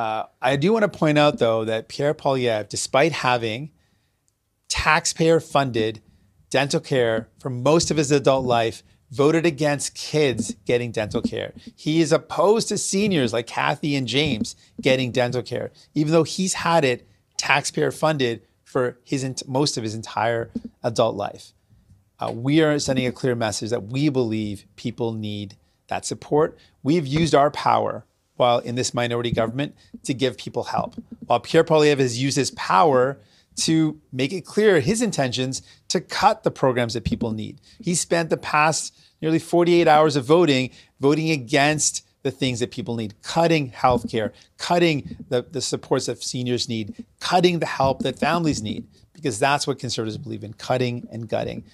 Uh, I do want to point out, though, that Pierre Poilievre, despite having taxpayer funded dental care for most of his adult life, voted against kids getting dental care. He is opposed to seniors like Kathy and James getting dental care, even though he's had it taxpayer funded for his most of his entire adult life. Uh, we are sending a clear message that we believe people need that support. We've used our power while in this minority government to give people help. While Pierre Poilievre has used his power to make it clear his intentions to cut the programs that people need. He spent the past nearly 48 hours of voting, voting against the things that people need, cutting healthcare, cutting the, the supports that seniors need, cutting the help that families need, because that's what conservatives believe in cutting and gutting.